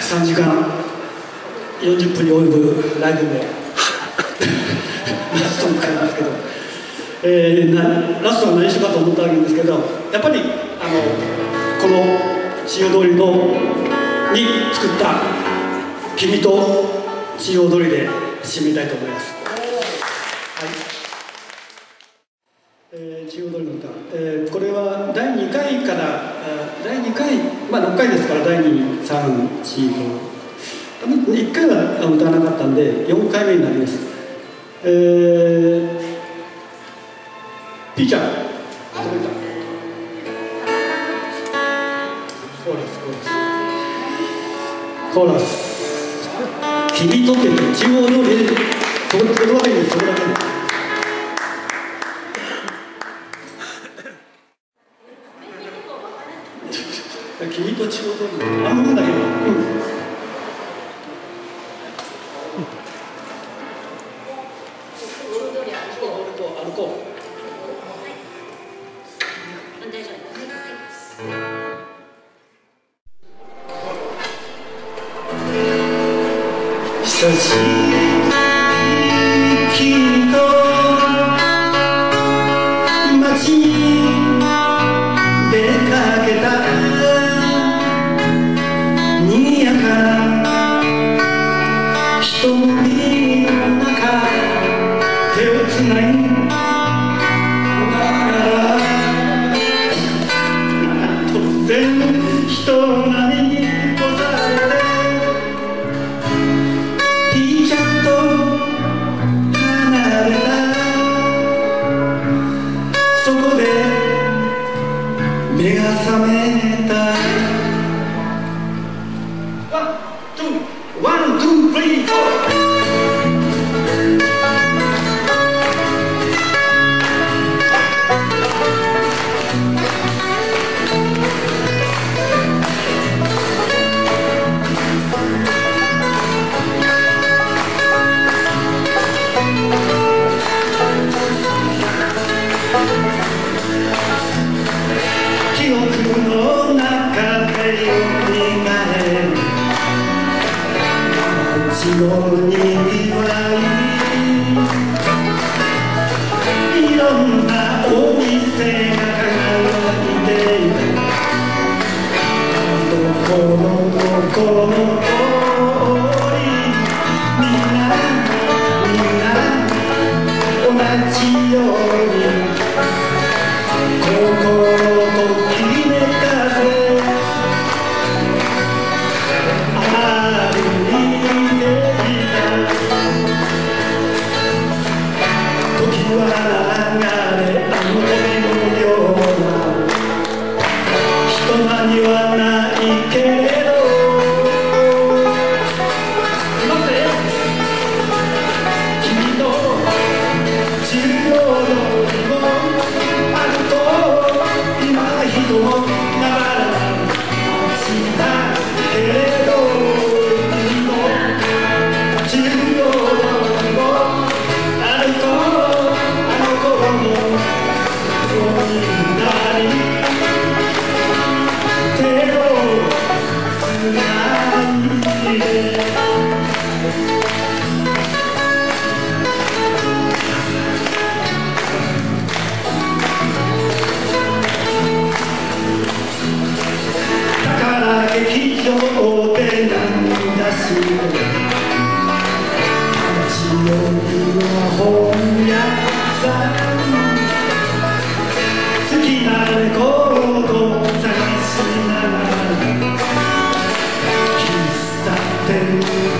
3時間40分に及ぶライブもラスト迎えますけど、えー、なラストは何しようかと思ったわけですけどやっぱりあのこの千代通りのに作った「君と千代通り」で締めたいと思います。はいえー、千代通りの歌、えー、これは第2回から第2回、まあ、6回ですから第2、3、4、5。1回は歌わなかったんで4回目になります。えー、ピーちゃん届いたコーラスコーラス。コーラス。君とって中央の例それそれだけですそれだけで。す君と中央通りあん。まだけど、うん「Please. si non mi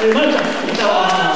アルコール